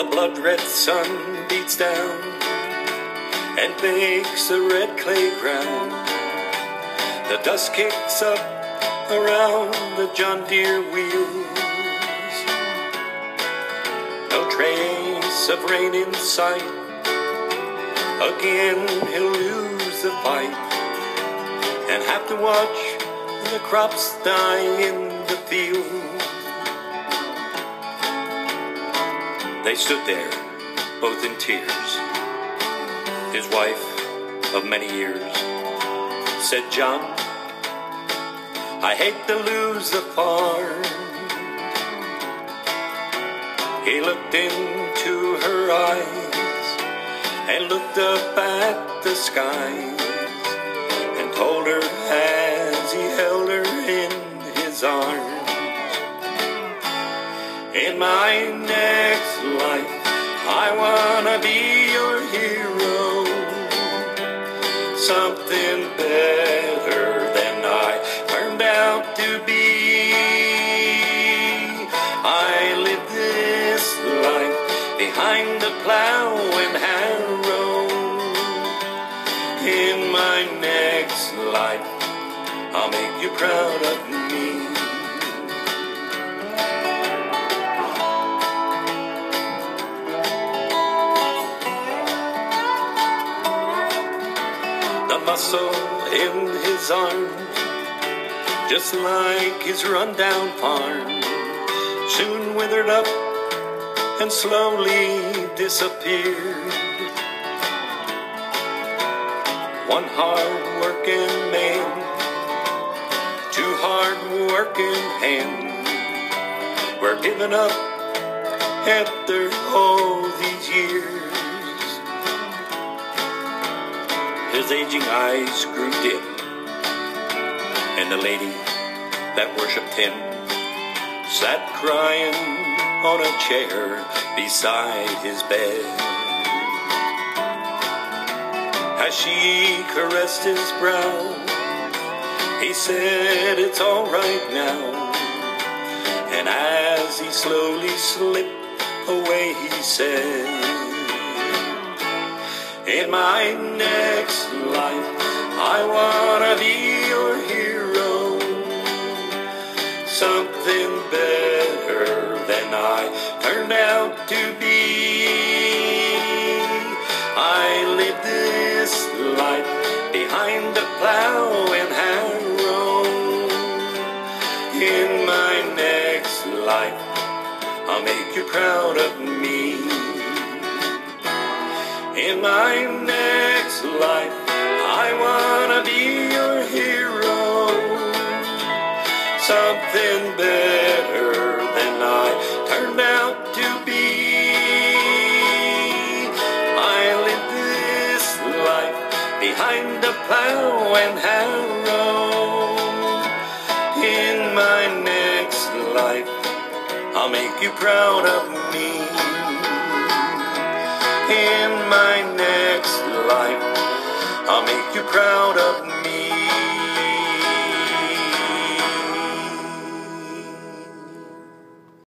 blood red sun beats down and makes a red clay ground. The dust kicks up around the John Deere wheels. No trace of rain in sight. Again, he'll lose the fight and have to watch the crops die in the field. They stood there, both in tears. His wife of many years said, John, I hate to lose the farm. He looked into her eyes and looked up at the skies and told her In my next life, I wanna be your hero. Something better than I turned out to be. I live this life behind the plow and harrow. In my next life, I'll make you proud of me. The muscle in his arms, just like his rundown farm, soon withered up and slowly disappeared. One hard working man, two hard working hands were given up after all these years. His aging eyes grew dim, and the lady that worshipped him sat crying on a chair beside his bed. As she caressed his brow, he said, It's all right now. And as he slowly slipped away, he said, in my next life, I wanna be your hero. Something better than I turned out to be. I live this life behind the plow and harrow. In my next life, I'll make you proud of me. My next life, I wanna be your hero. Something better than I turned out to be. I live this life behind the plow and harrow. In my next life, I'll make you proud of me in my next life. I'll make you proud of me.